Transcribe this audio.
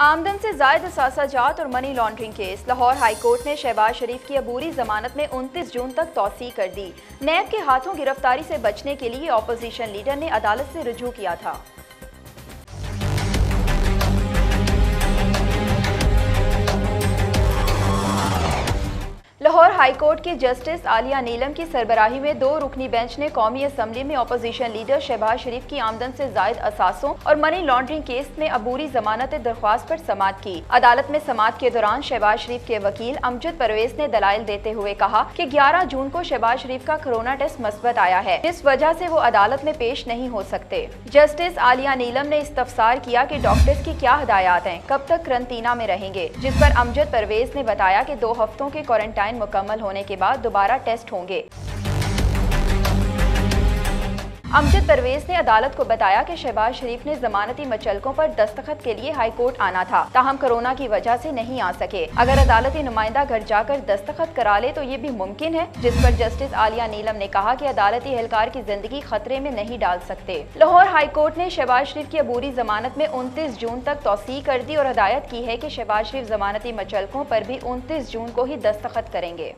आमदन से जायद सासाजात और money laundering case. Lahore high court ने शहबाज शरीफ की अबूरी जमानत में 29 जून तक तोसी कर दी। नैब के हाथों गिरफ्तारी से बचने के लिए अपोजिशन लीडर ने अदालत से रजू किया था। हाईकोर्ट के जस्टिस आलिया नीलम की सरबराही में दो रुकनी बेंच ने कौमी असम्बली में अपोजिशन लीडर शहबाज शरीफ की आमदन से जायद असासों और मनी लॉन्ड्रिंग केस में अबूरी जमानत दरख्वास्त पर समात की। अदालत में समात के दौरान शहबाज शरीफ के वकील अमजद परवेज ने दलाइल देते हुए कहा की ग्यारह जून को शहबाज शरीफ का कोरोना टेस्ट मस्बत आया है, जिस वजह ऐसी वो अदालत में पेश नहीं हो सकते। जस्टिस आलिया नीलम ने इस्तफसार किया कि डॉक्टर्स की क्या हदायत है, कब तक करंतना में रहेंगे, जिस पर अमजद परवेज ने बताया की दो हफ्तों के क्वारंटाइन मुकम्मल होने के बाद दोबारा टेस्ट होंगे। अमजद परवेज ने अदालत को बताया कि शहबाज शरीफ ने जमानती मचलकों पर दस्तखत के लिए हाई कोर्ट आना था। ताहम कोरोना की वजह से नहीं आ सके। अगर अदालती नुमाइंदा घर जाकर दस्तखत करा ले तो ये भी मुमकिन है, जिस पर जस्टिस आलिया नीलम ने कहा कि अदालती एहलकार की ज़िंदगी खतरे में नहीं डाल सकते। लाहौर हाई कोर्ट ने शहबाज शरीफ की अबूरी जमानत में उनतीस जून तक तोसी कर दी और हदायत की है की शहबाज शरीफ जमानती मचलकों पर भी उनतीस जून को ही दस्तखत करेंगे।